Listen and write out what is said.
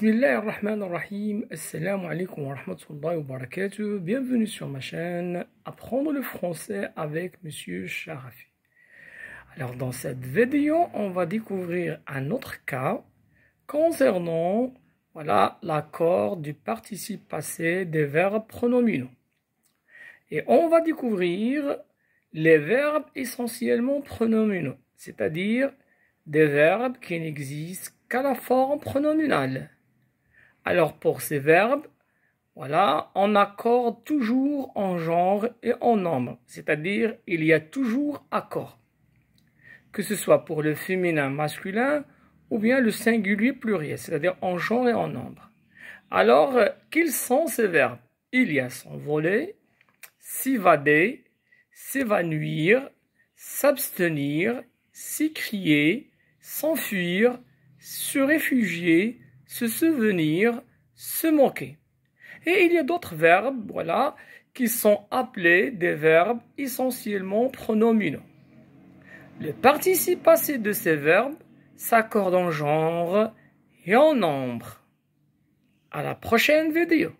Bismillahirrahmanirrahim. Assalamu alaikum wa rahmatullahi. Bienvenue sur ma chaîne Apprendre le français avec Monsieur Sharafi. Alors dans cette vidéo, on va découvrir un autre cas concernant voilà l'accord du participe passé des verbes pronominaux. Et on va découvrir les verbes essentiellement pronominaux, c'est-à-dire des verbes qui n'existent qu'à la forme pronominale. Alors pour ces verbes, voilà, on accorde toujours en genre et en nombre, c'est-à-dire il y a toujours accord, que ce soit pour le féminin masculin ou bien le singulier pluriel, c'est-à-dire en genre et en nombre. Alors, quels sont ces verbes? Il y a s'envoler, s'évader, s'évanouir, s'abstenir, s'écrier, s'enfuir, se réfugier, se souvenir, se moquer. Et il y a d'autres verbes, voilà, qui sont appelés des verbes essentiellement pronominaux. Le participe passé de ces verbes s'accorde en genre et en nombre. À la prochaine vidéo.